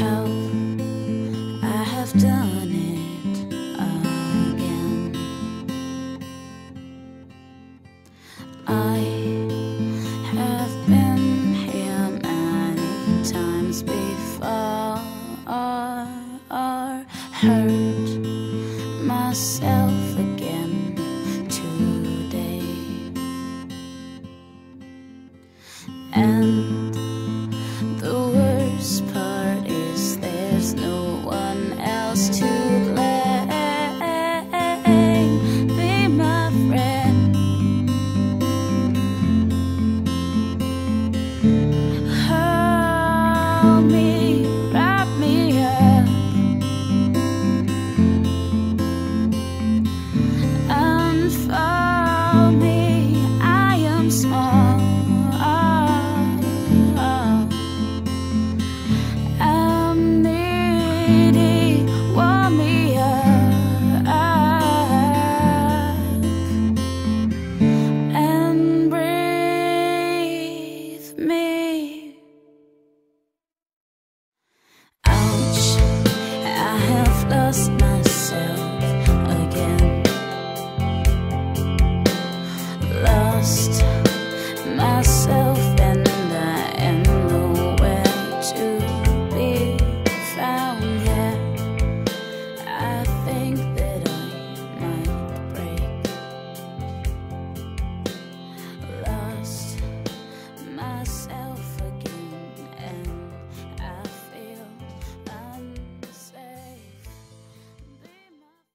how I have done it again. I have been here many times before, I hurt myself again today. And far lost myself again. Lost myself.